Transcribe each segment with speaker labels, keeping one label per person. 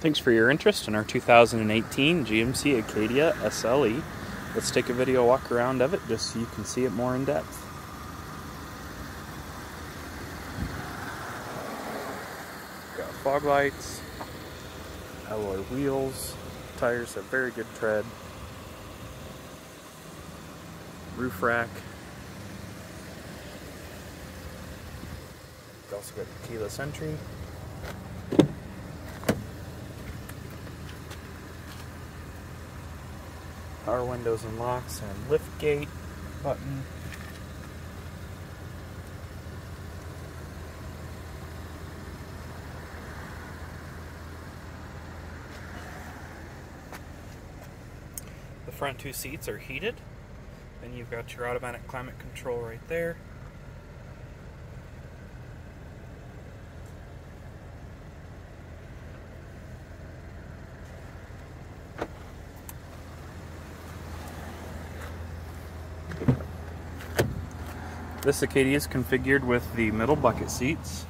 Speaker 1: Thanks for your interest in our 2018 GMC Acadia SLE. Let's take a video walk around of it just so you can see it more in depth. Got fog lights, alloy wheels, tires have very good tread, roof rack. also got keyless entry. Power windows and locks and lift gate button. The front two seats are heated. Then you've got your automatic climate control right there. This Acadia is configured with the middle bucket seats.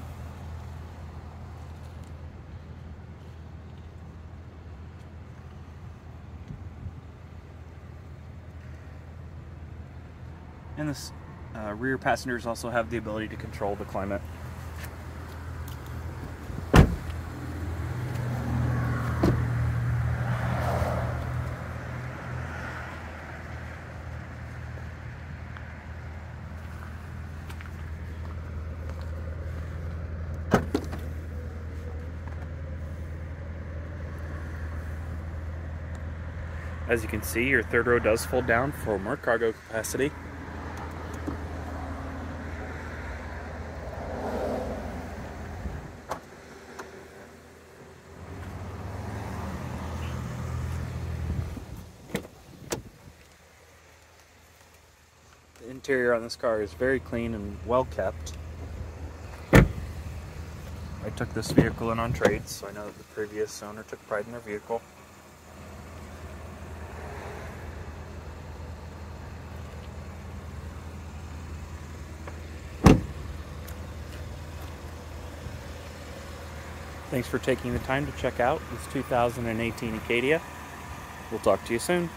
Speaker 1: And the uh, rear passengers also have the ability to control the climate. As you can see, your third row does fold down for more cargo capacity. The interior on this car is very clean and well kept. I took this vehicle in on trades, so I know that the previous owner took pride in their vehicle. Thanks for taking the time to check out this 2018 Acadia. We'll talk to you soon.